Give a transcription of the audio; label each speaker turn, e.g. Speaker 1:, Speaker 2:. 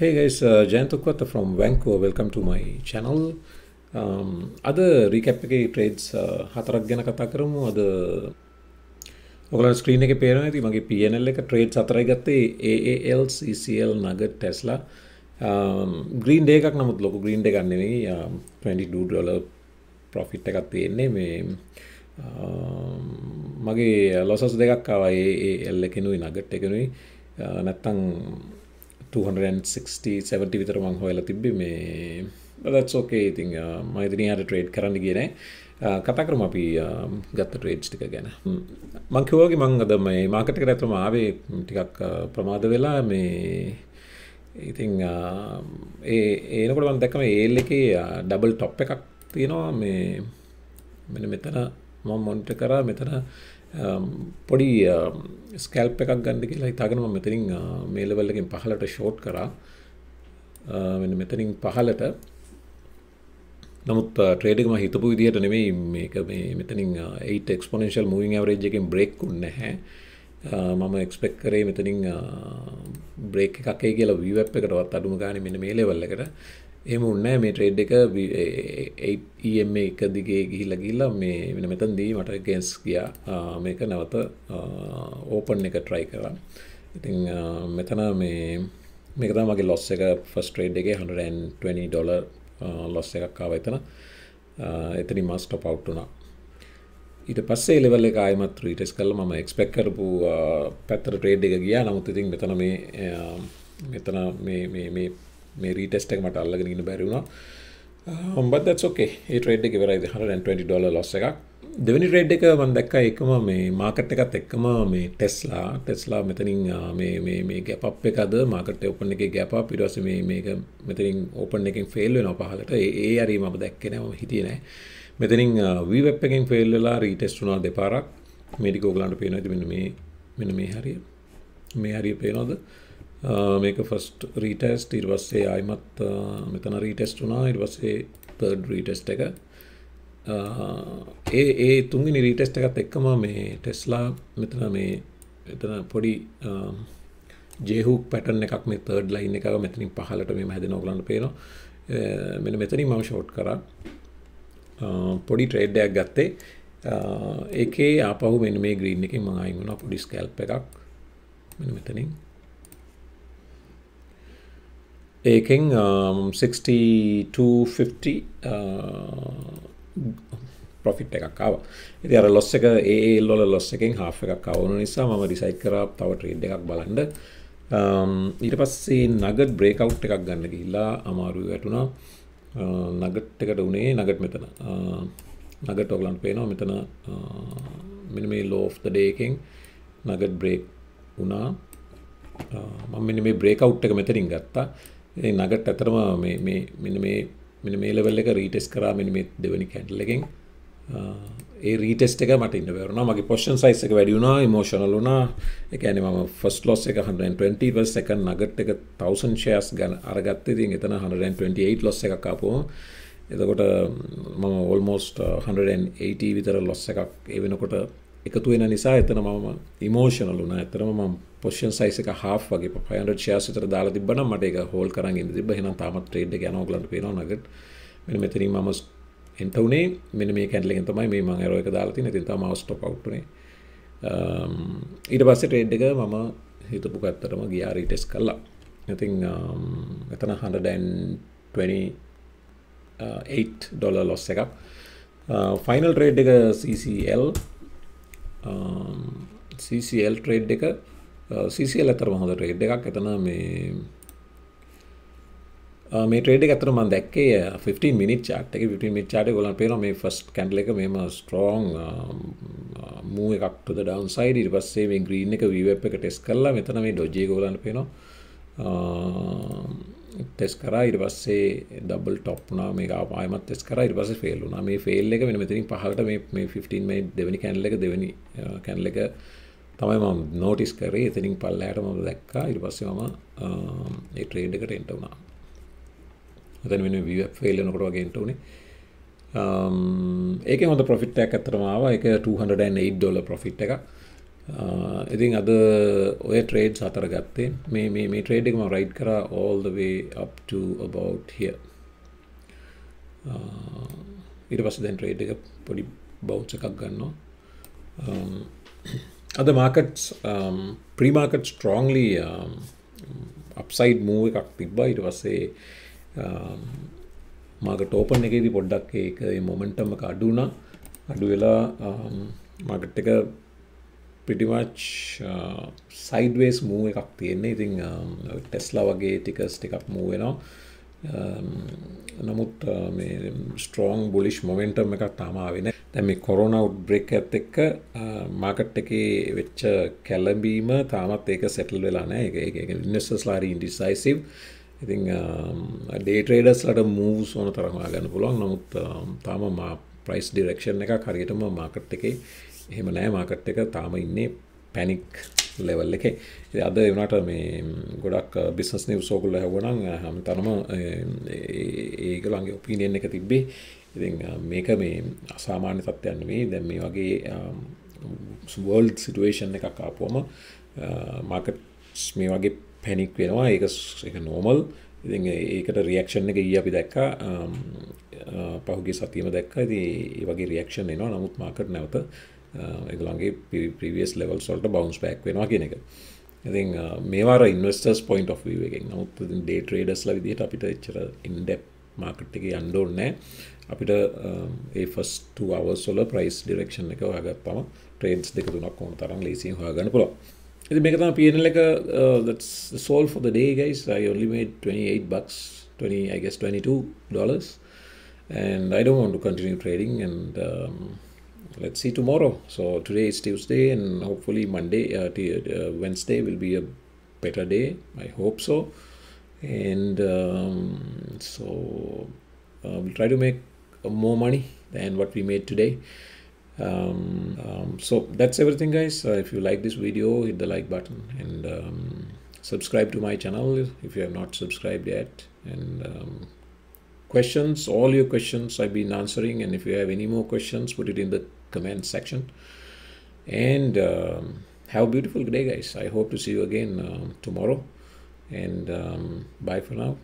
Speaker 1: Hey guys, uh, Jayant Ukwata from Vancouver. Welcome to my channel. Um, අද recap එකේ trades uh, හතරක් ගැන කතා කරමු. අද ඔගලන් ස්ක්‍රීන් එක පේනවා ඇති. මගේ PNL එක ට්‍රේඩ් හතරයි ගත්තේ. AAL CCL නගට් ටෙස්ලා ග්‍රීන් ඩේ එකක් නමුත් ලොකු ග්‍රීන් එක ගන්න නෙවෙයි. 22 ඩොලර් ප්‍රොෆිට් එකක් තියෙන්නේ. මේ um, මගේ ලොසස් දෙකක් ආවා. AAL එකනුයි නගට් එකනුයි uh, නැත්තම් 260 70 විතර මං හොයලා තිබ්බේ මේ that's okay. ඉතින් uh, මම ඉතින් යාට ට්‍රේඩ් කරන්න ගියේ නෑ. Uh, කතා කරමු අපි um, ගත්ත ට්‍රේඩ්ස් ටික ගැන. මං කිව්වා වගේ මං අද මේ මාකට් එකට ඇත්තම ආවේ ටිකක් uh, ප්‍රමාද වෙලා මේ ඉතින් ඒ ඒනකොට මම දැක්කම ඒල් එකේ ඩබල් টොප් එකක් තියෙනවා. මේ මෙන්න මෙතන මම මොනිටර් කරා. මෙතන Um, පොඩි um, ස්කැල්ප් එකක් ගන්න කියලා හිතාගෙන මම මෙතනින් uh, මේ ලෙවල් එකෙන් පහළට ෂෝට් කරා. Uh, මෙන්න මෙතනින් පහළට. නමුත් uh, ට්‍රේඩ් එක මම හිතපු විදිහට නෙමෙයි මේක මේ මෙතනින් 8 exponential moving average එකෙන් බ්‍රේක් වුන්නේ නැහැ. මම එක්ස්පෙක්ට් කරේ මෙතනින් බ්‍රේක් එකක් එයි කියලා VWAP එකටවත් අඩුම ගානේ මෙන්න මේ ලෙවල් එකට. එහෙම වුණේ මේ ට්‍රේඩ් එක 8 EMA එක දිගේ ගිහිල්ලා ගිහිල්ලා මේ මෙන්න මෙතනදී මට against ගියා. මේක නැවත ඕපන් එක try කරා ඉතින් මෙතන මේ මේක තමයි මගේ loss එක. first trade එකේ 120 ඩොලර් ලොස් එකක් ආව එතන. එතනින් මම ස්ටොප් අවුට් වුණා. ඊට පස්සේ ලෙවල් එක ආයෙමත් රීටෙස්ට් කළා මම එක්ස්පෙක්ට් කරපු පැත්තට ට්‍රේඩ් එක ගියා. නමුත් ඉතින් මෙතන මේ මෙතන මේ මේ මේ මේ රීටෙස්ට් එක මට අල්ලගෙන ඉන්න බැරි වුණා. but that's okay. A trade එක ඉවරයි. 120 ඩොලර් ලොස් එකක්. දෙවනි රේඩ් එක මම දැක්කා එකම මේ මාකට් එකත් එක්කම මේ ටෙස්ලා ටෙස්ලා මෙතනින් මේ මේ මේ ගැප් අප් එකද? මාකට් ඕපන් එකේ ගැප් අප් ඊට පස්සේ මේ මේක මෙතනින් ඕපන් එකෙන් ෆේල් වෙනවා පහලට. ඒ ඒ හරි මම දැක්කේ නෑ මම හිතියේ නෑ. මෙතනින් VWAP එකෙන් ෆේල් වෙලා රීටෙස්ට් වුණා දෙපාරක්. මේ ටික ඔයගලන්ට පේනවා. ඉතින් මෙන්න මේ මෙන්න මේ හරිය. මේ හරිය පේනවද? මේක ෆස්ට් රීටෙස්ට් ඊට පස්සේ ආයිමත් මෙතන රීටෙස්ට් වුණා. ඊට පස්සේ තර්ඩ් රීටෙස්ට් එක. ඒ ඒ තුන්ගනි රීටෙස්ට එකත් එක්කම මේ ටෙස්ලා මෙතන මේ එතන පොඩි ජෙහුක් පැටන් එකක් මේ තර්ඩ් ලයින් එක මෙතනින් පහලට මේ හැදෙන ඔගලන්ට පේනවා. මෙන මෙතනින් මම ෂෝට් කර. පොඩි ට්‍රේඩ්ඩයක් ගත්තේ. ඒකේ ආපහු මෙන්න මේ ග්‍රීන් එකින් මම අයින් වුණා පොඩි ස්කැල්ප් එකක්. මෙන්න මෙතනින්. ඒකෙන් um, 6250 ප්‍රොෆිට් uh, එකක් ආව. ඉති අර ලොස්ස එක ඒ ලොල ලොස්ස එකෙන් හා එකක් අවුණු නිසා මම ඩිසයිට් කර තව ට්‍රේඩ් එකක් බලන්ඩ um, ඊට පස්සේ නගට බ්‍රේකව් එකක් ගන්න ගිල්ලා අමාරු වැටුණා. Uh, නගට් එකට උනේ නගට මෙතන. Uh, නගට ඔගලන් පේනවා මෙතන මෙන මේ ලෝෆ් ඩේකෙන් නගට බ්‍රේක් වුණා. මම මෙන්න මේ බ්‍රේකව් එක මෙතරින් ගත්තා. ඒ නගට ඇතරම මේ මෙන්න මේ මෙන මේ ලෙවල් එක රීටෙස් කරා මෙන මේ දෙවනි කැන්ඩල් එකෙන්. ඒ රීටෙස්ට එක මට ඉන්න වැරුණා මගේ පොෂන් සයිස් එක වැඩි වුණා ඉමෝෂනල් වුණා. ඒ කියන්නේ මම ෆස්ට් ලොස් එක 120 පස් සෙකන්ඩ් නගට් එක 1000 ෂෙයාර්ස් ගන්න අරගත්තේ. ඉතින් එතන 128 ලොස් එකක් ආපුවම එතකොට මම ඕල්මෝස්ට් 180 විතර ලොස් එකක් ඒ වෙනකොට එකතු වෙන නිසා එතන මම ඉමෝෂනල් වුණා. ඇත්තටම මම පොෂන් සයිස් එක half වගේ 500 ෂෙයාර්ස් විතර දාලා තිබ්බනම් මට ඒක හෝල් කරන් ඉන්න තිබ්බ. එහෙනම් තාමත් ට්‍රේඩ් එක යනවා ඔයගලන්ට පේනවා නගට් මෙන්න මෙතනින් මම එන්ට උනේ මෙන්න මේ කැන්ඩලෙන් තමයි මේ මං ඇරෝ එක දාලා තියෙන ඉතින් තමයි ස්ටොප් අවුට් උනේ ඊට පස්සේ ට්‍රේඩ් එක මම හිතපු පැත්තටම ගියා රීටෙස්ට් කළා ඉතින් um, එතන 128 ඩොලර් ලොස් එකක්. Uh, ෆයිනල් ට්‍රේඩ් එක CCL um, CCL ට්‍රේඩ් එක CCL ඇතරම හොඳ ට්‍රේඩ් එකක්. එතන මේ මේ ට්‍රේඩ් එක ඇත්තට මම දැක්කේ 15 මිනිත් chart එකේ 15 මිනිත් chart එක ගොල්ලන් පේනවා මේ ෆස්ට් කැන්ඩල් එක මේම ස්ට්‍රෝං මූව් එකක් to the downside. ඊට පස්සේ මේ green එක VWAP එක ටෙස්ට් කරලා මෙතන මේ dodge එක ගොල්ලන් පේනවා. ටෙස්ට් කරා. ඊට පස්සේ ඩබල් টොප් වුණා. මේක ආයෙමත් ටෙස්ට් කරා. ඊට පස්සේ ෆේල් වුණා. මේ ෆේල් එක මෙන්න මෙතනින් පහළට මේ මේ 15 මේ දෙවෙනි කැන්ඩල් එක දෙවෙනි කැන්ඩල් එක තමයි මම නෝටිස් කරේ. එතනින් පල්ලෙහාට මම දැක්කා. ඊට පස්සේ මම ඒ ට්‍රේඩ් එකට එන්ටර් වුණා. එතන වෙන ෆේල් වෙනකොට වගේ එන්ට උනේ ඒක හොඳ ප්‍රොෆිට් එකක් ඇත්තටම ආවා. ඒක 208 ඩොලර් ප්‍රොෆිට් එකක්. ඉතින් අද ඔය ට්‍රේඩ් හතර ගත්තේ. මේ මේ මේ ට්‍රේඩ් එකම රයිට් කරා all the way up to about here. ඊට පස්සේ දැන් ට්‍රේඩ් එක පොඩි බවුන්ස් එකක් ගන්නවා. අද මාකට්ස් ප්‍රීමාකට් ස්ට්‍රෝංලි අප්සයිඩ් මූ එකක් තිබ්බා. ඊට පස්සේ um, මාකට ඕපන් එකේදී පොඩ්ඩක් ඒක මොමෙන්ටම් එක අඩු වුණා. අඩු වෙලා um, මාකට් එක පිටිමච් සයිඩ්වේස් මූ එකක් තියෙන්නේ. ඉතින් um, ටෙස්ලා වගේ ටිකස් ටිකක් මූ වෙනවා. Um, නමුත් uh, මේ ස්ට්‍රෝං බුලිෂ් මොමෙන්ටම් එකක් තාමාවෙන දැ මේ කොරෝන උඩ්බ්‍රේක් ඇත් එක්ක uh, මාකට් එකේ වෙච්ච කැල්ලබීම තාමත් ඒක සැටල් වෙලා නෑ එක ඉන්නස්සස් ලාරී ඉන්ඩිසයිසිව් ඉතිං ඩේට්‍රේඩස්ලට මූස් ඕන තරමා ගන්න පුළුවන්. නමුත් um, තාම මා ප්‍රයිස් ඩිරක්ෂන් එක හරියටම මාකට් එකේ එහෙම නෑ මාකට් එක තාම ඉන්නේ පැනික් ලෙවල් එක. අද වනට මේ ගොඩක් බිස්නස් නිව සෝකුල්ල හැවනම් හම තරම ඒගලන්ගේ ඔපිනියන් එක තිබ්බේ. ඉති මේක මේ අසාමාන්‍ය තත්වයන්න මේ දැම් මේ වගේ වර්ල්ඩ් සිටුවේෂන් එකක් ආපුවම මාකට්ස් මේ වගේ පැනික් වෙනවා. ඒක එක නෝමල් ඉති ඒකට රියක්ෂන් එක ඊ අපි දැක්කා. පහුගේ සතියම දැක්ක. ති ඒ වගේ රියක්ෂන් එනවා. නමුත් මාකට නැවත එකළන්ගේ පිවිස් ලෙවල් සොල්ට බවන්ස් බැක් වෙනවා කියන එක. ඉතින් මේවාර ඉන්වස්ටර්ස් පොයින්ට of එකෙන්. නමුත් ඩේ ට්‍රේඩස්ල විදිහට අපිට එච්චර ඉන්ඩෙප් මාකට් um, එක අන්ඩෝන්නෑ අපිට ඒ ෆස්ට අවස් සොල ප්‍රයිස් ඩිරක්ෂන් එක හගත්තම ට්‍රේන්ස් දෙක තුනක් ඕන තරම් ලේසින් හගන්න පුළ ඉති මේක තම පියනල එක uh, සෝල් for the day guys. I only made 28 bucks 20 I guess 22 dollars. And I don't want to continue trading and um, let's see tomorrow. So today is Tuesday, and hopefully Monday, uh, uh, Wednesday will be a better day. I hope so. And um, so uh, we'll try to make more money than what we made today. Um, um, so that's everything, guys. Uh, if you like this video, hit the like button and um, subscribe to my channel if you have not subscribed yet. And um, questions, all your questions I've been answering. And if you have any more questions, put it in the comment section. And um, have a beautiful day guys. I hope to see you again uh, tomorrow. And um, bye for now